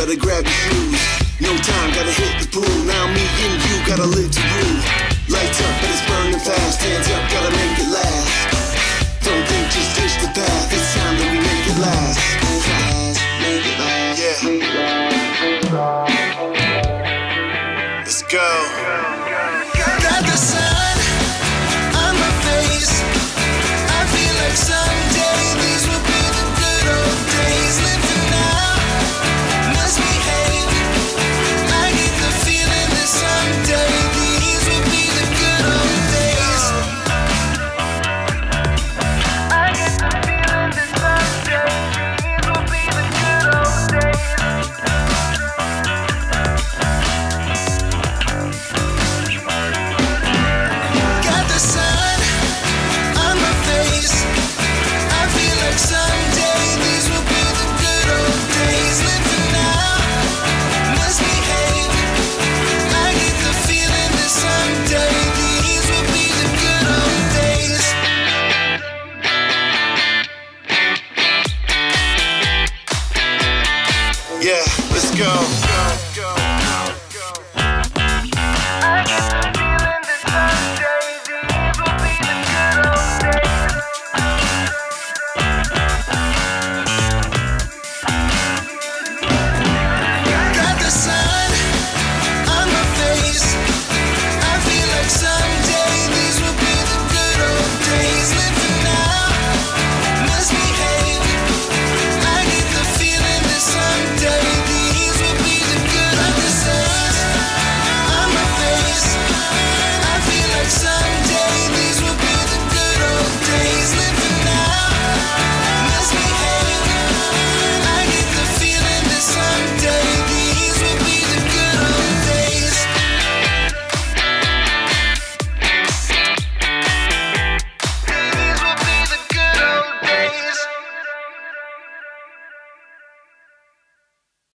better grab your shoes. No time, gotta hit the pool. Now me and you gotta live to rule. Lights up, but it's burning fast. Hands up, gotta make it last. Don't think, just ditch the path. It's time that we make it last. Last, make it last. Yeah. Let's go. Yeah, let's go. go, go.